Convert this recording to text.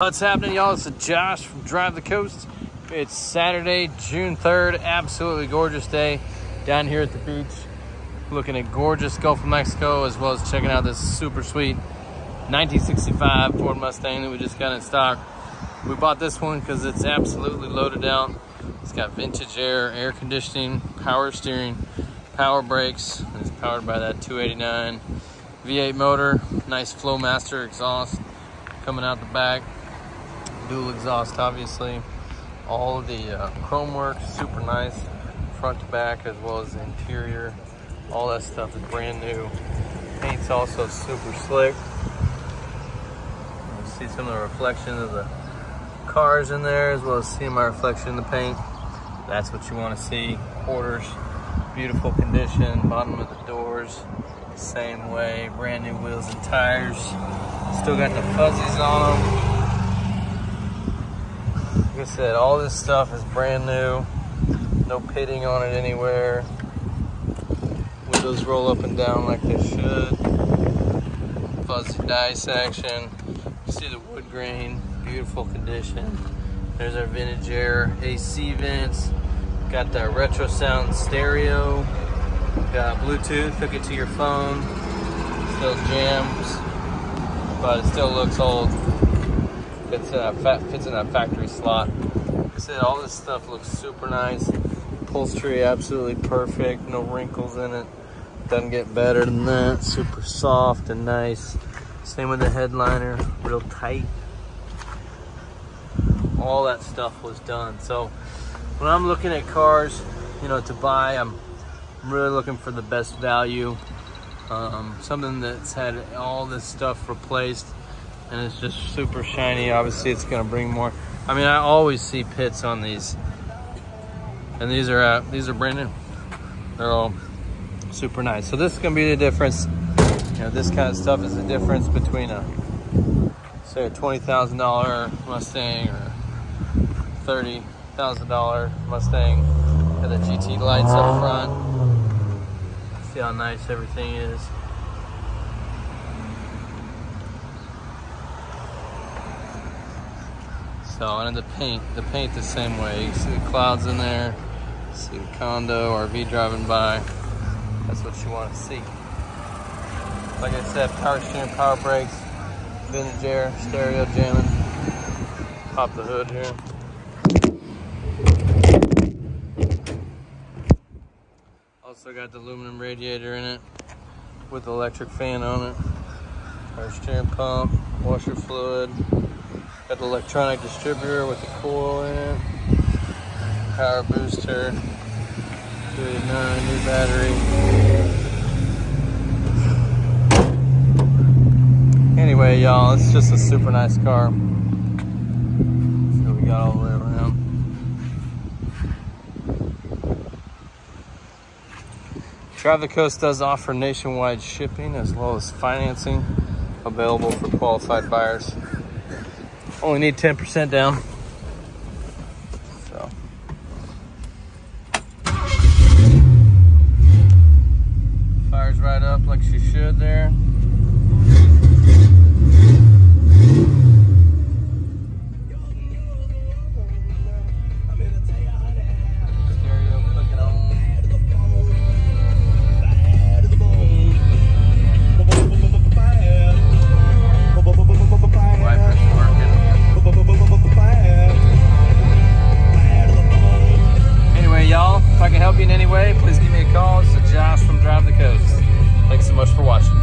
What's happening, y'all? This is Josh from Drive the Coast. It's Saturday, June 3rd. Absolutely gorgeous day down here at the beach. Looking at gorgeous Gulf of Mexico as well as checking out this super sweet 1965 Ford Mustang that we just got in stock. We bought this one because it's absolutely loaded out. It's got vintage air, air conditioning, power steering, power brakes. It's powered by that 289 V8 motor. Nice Flowmaster exhaust coming out the back dual exhaust obviously. All the uh, chrome work super nice. Front to back as well as the interior. All that stuff is brand new. Paint's also super slick. You see some of the reflection of the cars in there as well as seeing my reflection in the paint. That's what you want to see. Quarters beautiful condition. Bottom of the doors same way. Brand new wheels and tires. Still got the fuzzies on them I said, all this stuff is brand new. No pitting on it anywhere. Windows roll up and down like they should. Fuzzy dice action. You see the wood grain, beautiful condition. There's our vintage air AC vents. Got that retro sound stereo. Got Bluetooth, hook it to your phone. Still jams, but it still looks old fits in that fits in that factory slot. Like I said, all this stuff looks super nice. Upholstery absolutely perfect, no wrinkles in it. Doesn't get better than that. Super soft and nice. Same with the headliner, real tight. All that stuff was done. So when I'm looking at cars, you know, to buy, I'm really looking for the best value. Um, something that's had all this stuff replaced and it's just super shiny. Obviously it's gonna bring more. I mean, I always see pits on these. And these are uh, these are brand new. They're all super nice. So this is gonna be the difference. You know, this kind of stuff is the difference between a, say a $20,000 Mustang or $30,000 Mustang. Got the GT lights up front. See how nice everything is. So, and the paint, the paint the same way. You see the clouds in there, see the condo, RV driving by. That's what you want to see. Like I said, power steering, power brakes, vintage air, stereo jamming. Pop the hood here. Also got the aluminum radiator in it with electric fan on it. Power steering pump, washer fluid, Got the electronic distributor with the coil in it. Power booster. 289, new battery. Anyway, y'all, it's just a super nice car. So we got all the way around. Drive Coast does offer nationwide shipping as well as financing available for qualified buyers. Only need 10% down. So. Fires right up like she should there. If I can help you in any way, please give me a call. It's Josh from Drive the Coast. Thanks so much for watching.